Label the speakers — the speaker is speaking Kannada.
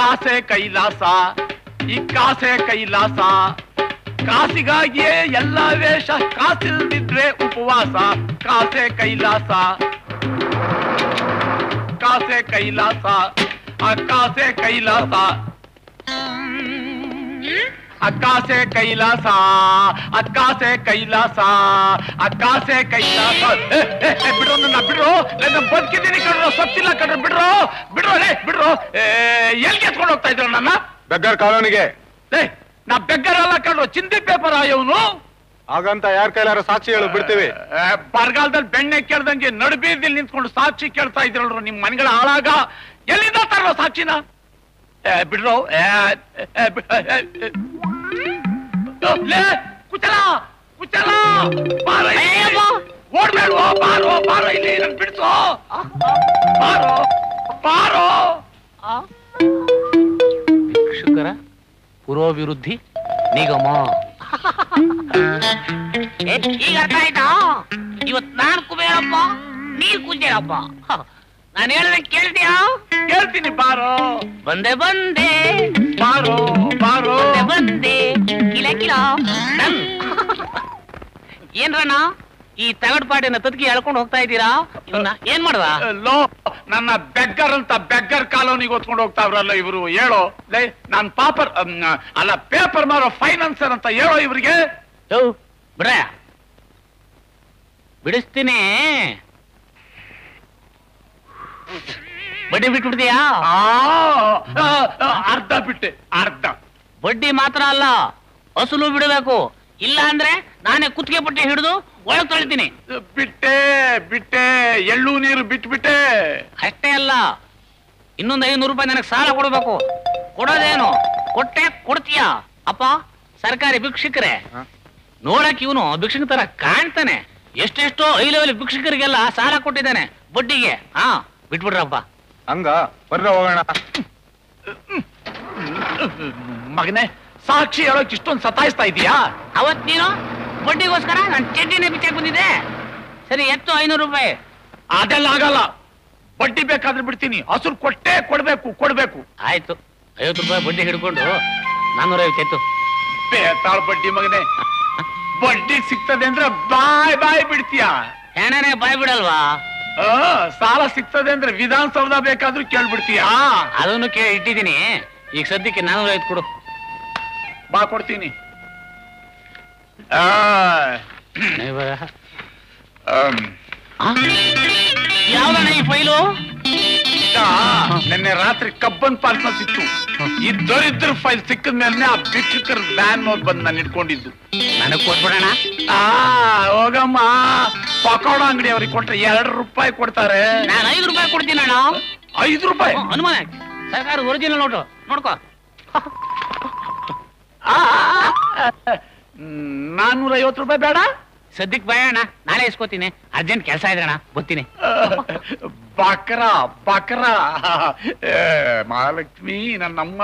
Speaker 1: ಕಾಸೆ ಕೈಲಾಸ ಈ ಕಾಸೆ ಕೈಲಾಸ ಕಾಸಿಗಾಗಿಯೇ ಎಲ್ಲ ವೇಷ ಕಾಸಿಲ್ದಿದ್ರೆ ಉಪವಾಸ ಕಾಸೆ ಕೈಲಾಸ ಕಾಸೆ ಕೈಲಾಸ ಆ ಕಾಸೆ ಕೈಲಾಸ ಅಕ್ಕಾಸೆ ಕೈಲಾಸ ಅಕ್ಕಾಸೆ ಕೈಲಾಸ ಅಕ್ಕಾಸೆ ಕೈಲಾಸ ಏ, ಏ, ಏ, ಬಿಡ್ರೋ ನನ್ನ ಬಿಡ್ರೋ ನನ್ನ ಬದುಕಿದ್ದೀನಿ ಕಣ್ರೋ ಸತ್ತಿಲ್ಲ ಕಣ್ರೋ ಬಿಡ್ರೋ ಬಿಡ್ರೋ ಲೇ ಏ, ಎಲ್ಗೆ ಎತ್ಕೊಂಡು ಹೋಗ್ತಾ ಇದ್ರು ನನ್ನ?
Speaker 2: ಬೆಗ್ಗರ್ ಕಾಲೋನಿಗೆ.
Speaker 1: ಲೇ ನಾ ಬೆಗ್ಗರಲ್ಲ ಕಂಡ್ರು ಚಿಂದಿ ಪೇಪರ್ ಆಯವನು
Speaker 2: ಹಾಗಂತ ಯಾರ ಕೈಲಾರ ಸಾಕ್ಷಿ ಹೇಳು ಬಿಡ್ತೀವಿ.
Speaker 1: ಬರಗಾಲದಲ್ಲಿ ಬೆಣ್ಣೆ ಕೇಳ್ದಂಗೆ ನಡುಬೀದಿಲ್ ನಿಂತ್ಕೊಂಡು ಸಾಕ್ಷಿ ಕೇಳ್ತಾ ಇದ್ರಲ್ರು ನಿಮ್ ಮನೆಗಳ ಹಾಳಾಗ ಎಲ್ಲಿಂದ ತರೋ ಸಾಕ್ಷಿನ? ಏ, ಬಿಡ್ರೋ ಕುಚಲ ಕುಚಲ ಬಾರ. ಬಾರೋ ಬಾರೋ ಇಲ್ಲಿ ನನ್ ಬಿಡ್ಸೋ.
Speaker 3: ಭಿಕ್ಷುಕರ ಪುರೋಭಿವೃದ್ಧಿ ನಿಗಮ.
Speaker 4: ಈಗ ಅರ್ಥ ಆಯ್ತಾ? ಇವತ್ ನಾನ್ ಕುಬೇರಪ್ಪ ನೀ ಕುಂಜೇರಪ್ಪ. ನಾನು ಹೇಳ್ದಂಗೆ ಕೇಳ್ತೀಯಾ?
Speaker 1: ಕೇಳ್ತೀನಿ ಬಾರೋ.
Speaker 4: ಬಂದೆ ಬಂದೆ.
Speaker 1: ಬಾರೋ ಬಾರೋ.
Speaker 4: ಬಂದೆ ಕಿಲ ಕಿಲ. ಏನ್ರಣ್ಣ ಈ ತಗಡ್ ಪಾಟಿನ ತದ್ಕಿ ಎಳ್ಕೊಂಡು ಹೋಗ್ತಾ ಇದ್ದೀರಾ? ಇವನ್ನ ಏನ್ ಮಾಡ್ದ?
Speaker 1: ಲೋ ನನ್ನ ಬೆಗ್ಗರ್ ಅಂತ ಬೆಗ್ಗರ್ ಕಾಲೋನಿಗೆ ಹೊತ್ಕೊಂಡು ಹೋಗ್ತಾವ್ರಲ್ಲ ಇವರು ಹೇಳೋ ಲೈ ನಾನ್ ಪಾಪರ್ ಅಲ್ಲ ಪೇಪರ್ ಮಾರೋ ಫೈನಾನ್ಸರ್ ಅಂತ ಹೇಳೋ ಇವರಿಗೆ?
Speaker 4: ಬಿಡಿಸ್ತೀನಿ. ಬಡ್ಡಿ ಬಿಟ್ಬಿಡ್ತೀಯಾ?
Speaker 1: ಅರ್ಧ ಬಿಟ್ಟೆ ಅರ್ಧ.
Speaker 4: ಬಡ್ಡಿ ಮಾತ್ರ ಅಲ್ಲ ಅಸಲು ಬಿಡಬೇಕು. ಇಲ್ಲ ಅಂದ್ರೆ ನಾನೇ ಕುತ್ತಿಗೆ ಪಟ್ಟಿ ಹಿಡಿದು ಒಳಗೆ ತೊಳಿತೀನಿ
Speaker 1: ಬಿಟ್ಟೆ ಬಿಟ್ಟೆ ಎಳ್ಳು ನೀರು ಬಿಟ್ಬಿಟ್ಟೆ
Speaker 4: ಅಷ್ಟೇ ಅಲ್ಲ ಇನ್ನೊಂದು ಐನೂರು ರೂಪಾಯಿ ನನಗೆ ಸಾಲ ಕೊಡಬೇಕು. ಕೊಡೋದೇನು? ಕೊಟ್ಟೆ ಕೊಡ್ತೀಯ? ಅಪ್ಪ ಸರ್ಕಾರಿ ಭಿಕ್ಷಕರೇ ನೋಡಕ್ ಇವನು ಭಿಕ್ಷಕ ತರ ಕಾಣ್ತಾನೆ. ಎಷ್ಟೆಷ್ಟೋ ಐ ಲೆವೆಲ್ ಭಿಕ್ಷಕರಿಗೆಲ್ಲ ಸಾಲ ಕೊಟ್ಟಿದ್ದಾನೆ ಬಡ್ಡಿಗೆ. ಹಾ ಬಿಟ್ಬಿಡ್ರಪ್ಪ.
Speaker 2: ಹಂಗ ಬರ್ರ ಹೋಗೋಣ.
Speaker 1: ಮಗನೇ ಸಾಕ್ಷಿ ಹೇಳೋಕ್ ಇಷ್ಟೊಂದು ಸತಾಯಿಸ್ತಾ ಇದೀಯಾ?
Speaker 4: ಅವತ್ ನೀನು? ಬಡ್ಡಿಗೋಸ್ಕರ ನಾನು ಚಡ್ಡಿನೇ ಬಿಚ್ಚಾಕ್ ಬಂದಿದೆ ಸರಿ ಎತ್ತು ಐನೂರು ರೂಪಾಯಿ.
Speaker 1: ಅದೆಲ್ಲ ಆಗಲ್ಲ. ಬಡ್ಡಿ ಬೇಕಾದ್ರೆ ಬಿಡ್ತೀನಿ. ಹಸುರು ಕೊಟ್ಟೆ ಕೊಡ್ಬೇಕು ಕೊಡ್ಬೇಕು.
Speaker 4: ಆಯ್ತು. ಐವತ್ತು ರೂಪಾಯಿ ಬಡ್ಡಿ ಹಿಡ್ಕೊಂಡು ನಾನ್ನೂರ ಆಯ್ತು.
Speaker 1: ಬೇತಾಳ್ ಬಡ್ಡಿ ಮಗನೇ. ಬಡ್ಡಿ ಸಿಗ್ತದೆ ಅಂದ್ರೆ ಬಾಯ್ ಬಾಯ್ ಬಿಡ್ತೀಯ?
Speaker 4: ಏನೇನೆ ಬಾಯ್ ಬಿಡಲ್ವಾ?
Speaker 1: ಸಾಲ ಸಿಗ್ತದೆ ಅಂದ್ರೆ ವಿಧಾನಸೌಧ ಬೇಕಾದ್ರೂ ಕೇಳ್ಬಿಡ್ತೀಯಾ?
Speaker 4: ಅದನ್ನು ಕೇಳಿ ಇಟ್ಟಿದ್ದೀನಿ. ಈಗ ಸದ್ಯಕ್ಕೆ ನಾನ್ನೂರ ಐವತ್ತು ಕೊಡು.
Speaker 1: ಬಾ ಕೊಡ್ತೀನಿ. ಆ,
Speaker 4: ಯಾವ್ದಣ್ಣ ಈ ಫೈಲು?
Speaker 1: ನಿನ್ನೆ ರಾತ್ರಿ ಕಬ್ಬನ್ ಪಾಲ್ಸ ಸಿಕ್ತು. ಈ ದರಿದ್ರ ಫೈಲ್ ಸಿಕ್ಕದ ಮೇಲೆ ಆ ಭಿಕ್ಷಕರ ವ್ಯಾನ್ ನೋಡ್ ಬಂದ್ ನಾನು ಇಟ್ಕೊಂಡಿದ್ದು
Speaker 4: ನನಗ್ ಕೊಟ್ಬಿಡೋಣ?
Speaker 1: ಆ ಹೋಗಮ್ಮ. ಪಕೋಡ ಅಂಗಡಿ ಅವ್ರಿಗೆ ಕೊಟ್ರೆ ಎರಡು ರೂಪಾಯಿ ಕೊಡ್ತಾರೆ.
Speaker 4: ನಾನು ಐದು ರೂಪಾಯಿ ಕೊಡ್ತೀನಿ ಅಣ್ಣ.
Speaker 1: ಐದು ರೂಪಾಯಿ?
Speaker 4: ಹನುಮಾನ. ಸರ್ಕಾರ ಒರಿಜಿನಲ್ ನೋಟು ನೋಡ್ಕೋ.
Speaker 1: ನಾನ್ನೂರ ಐವತ್ತು ರೂಪಾಯಿ ಬೇಡ?
Speaker 4: ಸದ್ಯಕ್ಕೆ ಅಣ್ಣ ನಾಳೆ ಇಸ್ಕೋತೀನಿ ಅರ್ಜೆಂಟ್ ಕೆಲಸ ಇದೆ ಗೊತ್ತೀನಿ ಬರ್ತೀನಿ.
Speaker 1: ಬಕ್ರ ಬಕ್ರ. ಮಹಾಲಕ್ಷ್ಮಿ ನನ್ನಮ್ಮ.